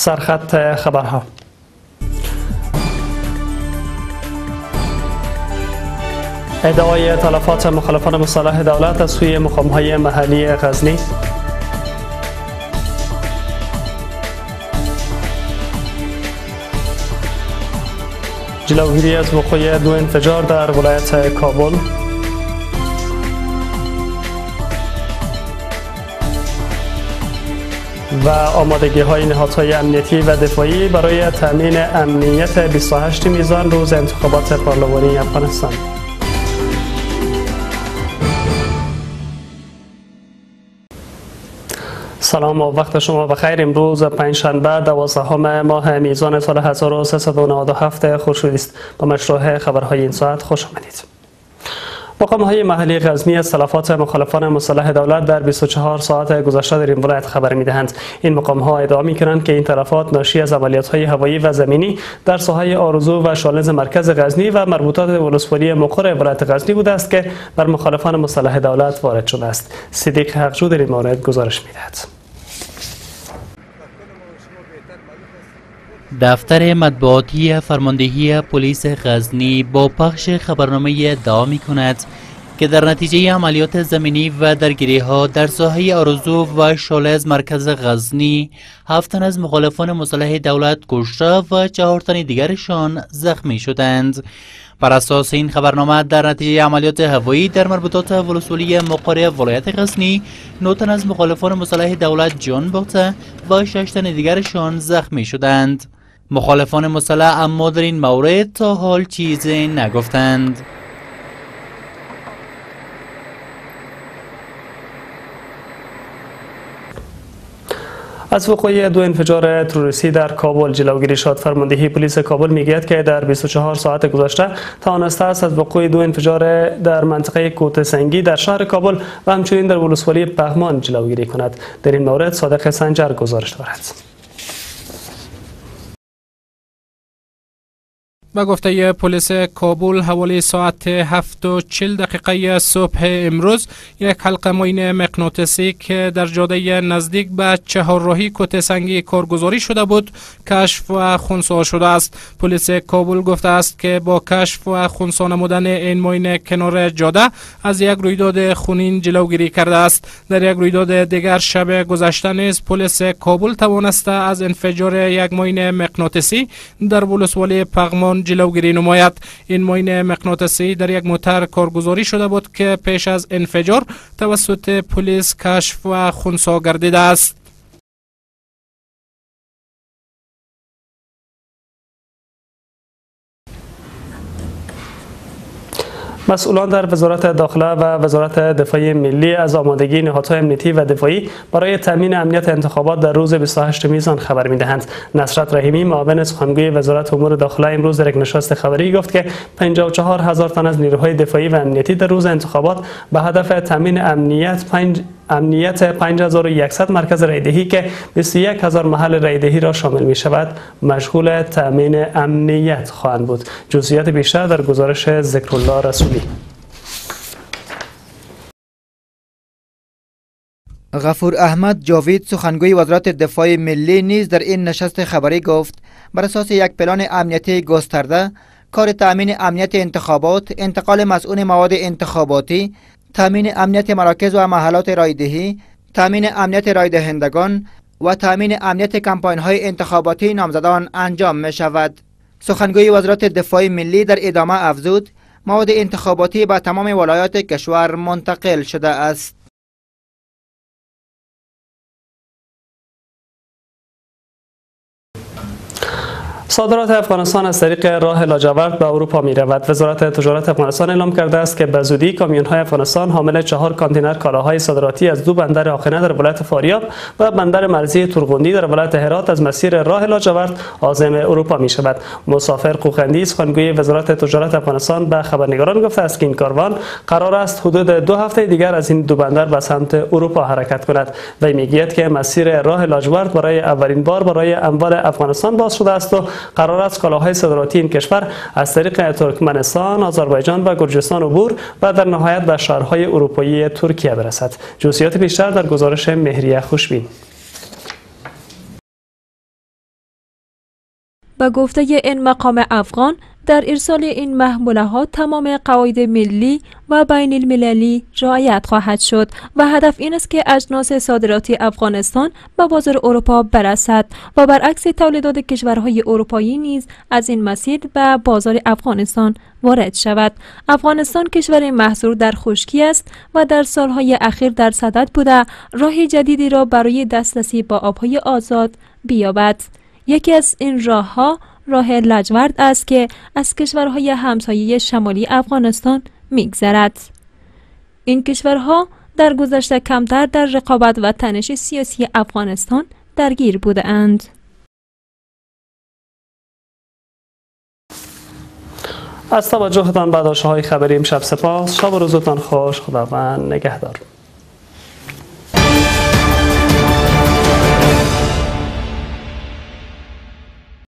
سرخط خبرها. ادعای تلفات مخالفان مصالح دولت از سوی های محلی غزنی. جلوگیری از وقوع دو انفجار در ولایت کابل. و آمادگی های نهادهای امنیتی و دفاعی برای تامین امنیت 28 میزان روز انتخابات پارلمانی افغانستان. سلام و وقت شما بخیر. امروز پنجشنبه دوازدهم ماه میزان سال 1397 خورشیدی است. به مشروع خبرهای این ساعت خوش آمدید. مقام های محلی غزنی از تلفات مخالفان مسلح دولت در 24 ساعت گذشته در این ولایت خبر می دهند این مقام ها ادعا می کنند که این تلفات ناشی از عملیات های هوایی و زمینی در ساحه آرزو و شالز مرکز غزنی و مربوطات ولسوالی مقر ولایت غزنی بوده است که بر مخالفان مسلح دولت وارد شده است صدیق حقجو در این مورد گزارش می دهد. دفتر مطبوعاتی فرماندهی پلیس غزنی با پخش خبرنامه ادعا می کند که در نتیجه عملیات زمینی و درگیری ها در ساحه آرزو و شالز مرکز غزنی هفت از مخالفان مسلح دولت کشته و چهار تن دیگرشان زخمی شدند. بر اساس این خبرنامه در نتیجه عملیات هوایی در مربوطات ولسوالی مقر ولایت غزنی نو تن از مخالفان مسلح دولت جان باخته و شش تن دیگرشان زخمی شدند مخالفان مسلح اما در این مورد تا حال چیزی نگفتند از وقوع دو انفجار تروریستی در کابل جلوگیری شد. فرماندهی پلیس کابل می‌گوید که در 24 ساعت گذشته توانسته است از وقوع دو انفجار در منطقه کوت سنگی در شهر کابل و همچنین در ولسوالی پغمان جلوگیری کند. در این مورد صادق سنجر گزارش دارد. به گفته پلیس کابل حوالی ساعت 7 و 40 دقیقه صبح امروز یک حلقه ماین مغناطیسی که در جاده نزدیک به چهارراهی کت سنگی کارگزاری شده بود کشف و خونسا شده است. پلیس کابل گفته است که با کشف و خونسا نمودن این ماین کنار جاده از یک رویداد خونین جلوگیری کرده است. در یک رویداد دیگر شب گذشته نیز پلیس کابل توانسته از انفجار یک ماین مغناطیسی در ولسوالی پغمان جلوگیری نماید. این ماین مغناطیسی در یک موتر کارگزاری شده بود که پیش از انفجار توسط پلیس کشف و خونسا گردیده است. مسئولان در وزارت داخله و وزارت دفاع ملی از آمادگی نهادهای امنیتی و دفاعی برای تامین امنیت انتخابات در روز 28 میزان خبر می‌دهند. نصرت رحیمی معاون سخنگوی وزارت امور داخله امروز در یک نشست خبری گفت که 54 هزار تن از نیروهای دفاعی و امنیتی در روز انتخابات به هدف تامین امنیت 5 امنیت 5100 مرکز رایدهی که 21000 محل رایدهی را شامل می شود مشغول تامین امنیت خواهند بود. جزئیات بیشتر در گزارش ذکرالله رسولی. غفور احمد جاوید سخنگوی وزارت دفاع ملی نیز در این نشست خبری گفت بر اساس یک پلان امنیتی گسترده کار تأمین امنیت انتخابات انتقال مسئول مواد انتخاباتی تامین امنیت مراکز و محلات رایدهی تامین امنیت رایدهندگان و تامین امنیت کمپاین های انتخاباتی نامزدان انجام می شود سخنگوی وزارت دفاع ملی در ادامه افزود مواد انتخاباتی به تمام ولایات کشور منتقل شده است. صادرات افغانستان از طریق راه لاجورد به اروپا می رود. وزارت تجارت افغانستان اعلام کرده است که به زودی کامیون های افغانستان حامل چهار کانتینر کالاهای صادراتی از دو بندر آخنه در ولایت فاریاب و بندر مرزی تورغوندی در ولایت هرات از مسیر راه لاجورد عازم اروپا می شود. مسافر قوخندی سخنگوی وزارت تجارت افغانستان به خبرنگاران گفته است که این کاروان قرار است حدود دو هفته دیگر از این دو بندر به سمت اروپا حرکت کند و می‌گوید که مسیر راه لاجورد برای اولین بار برای اموال افغانستان باز شده است و قرار است کالاهای صادراتی این کشور از طریق ترکمنستان، آذربایجان و گرجستان عبور و در نهایت به شهرهای اروپایی ترکیه برسد. جزئیات بیشتر در گزارش مهریه خوشبین به گفته این مقام افغان در ارسال این محموله ها تمام قواعد ملی و بین المللی رعایت خواهد شد و هدف این است که اجناس صادراتی افغانستان به بازار اروپا برسد و برعکس تولیدات کشورهای اروپایی نیز از این مسیر به بازار افغانستان وارد شود. افغانستان کشور محصور در خشکی است و در سالهای اخیر در صدد بوده راه جدیدی را برای دسترسی با آبهای آزاد بیابد. یکی از این راه ها راه لجورد است که از کشورهای همسایه شمالی افغانستان میگذرد. این کشورها در گذشته کمتر در رقابت و تنش سیاسی افغانستان درگیر بوده اند. از توجهتان به های خبری امشب سپاس. شب و روزتان خوش. خداوند نگهدار.